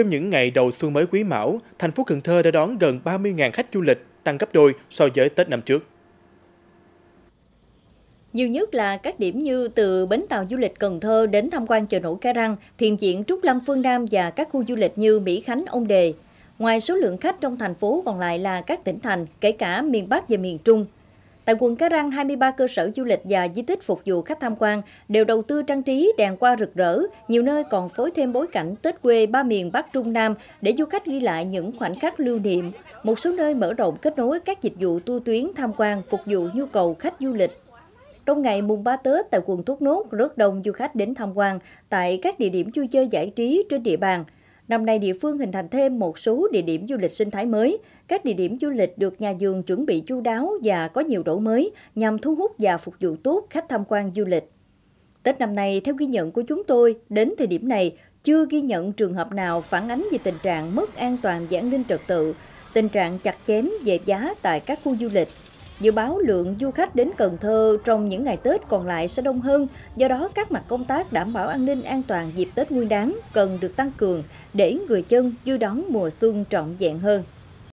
Trong những ngày đầu xuân mới Quý Mão, thành phố Cần Thơ đã đón gần 30.000 khách du lịch, tăng gấp đôi so với Tết năm trước. Nhiều nhất là các điểm như từ bến tàu du lịch Cần Thơ đến tham quan chợ nổi Cái Răng, Thiền Viện Trúc Lâm Phương Nam và các khu du lịch như Mỹ Khánh, Ông Đề. Ngoài số lượng khách trong thành phố còn lại là các tỉnh thành, kể cả miền Bắc và miền Trung. Tại quận Cái Răng, 23 cơ sở du lịch và di tích phục vụ khách tham quan đều đầu tư trang trí đèn qua rực rỡ, nhiều nơi còn phối thêm bối cảnh Tết quê ba miền Bắc Trung Nam để du khách ghi lại những khoảnh khắc lưu niệm. Một số nơi mở rộng kết nối các dịch vụ tour tuyến tham quan phục vụ nhu cầu khách du lịch. Trong ngày mùng 3 Tết tại quận Thốt Nốt, rất đông du khách đến tham quan tại các địa điểm vui chơi giải trí trên địa bàn. Năm nay, địa phương hình thành thêm một số địa điểm du lịch sinh thái mới. Các địa điểm du lịch được nhà vườn chuẩn bị chu đáo và có nhiều đổi mới nhằm thu hút và phục vụ tốt khách tham quan du lịch. Tết năm nay, theo ghi nhận của chúng tôi, đến thời điểm này, chưa ghi nhận trường hợp nào phản ánh về tình trạng mất an toàn và an ninh trật tự, tình trạng chặt chém về giá tại các khu du lịch. Dự báo lượng du khách đến Cần Thơ trong những ngày Tết còn lại sẽ đông hơn, do đó các mặt công tác đảm bảo an ninh an toàn dịp Tết Nguyên đán cần được tăng cường để người dân vui đón mùa xuân trọn vẹn hơn.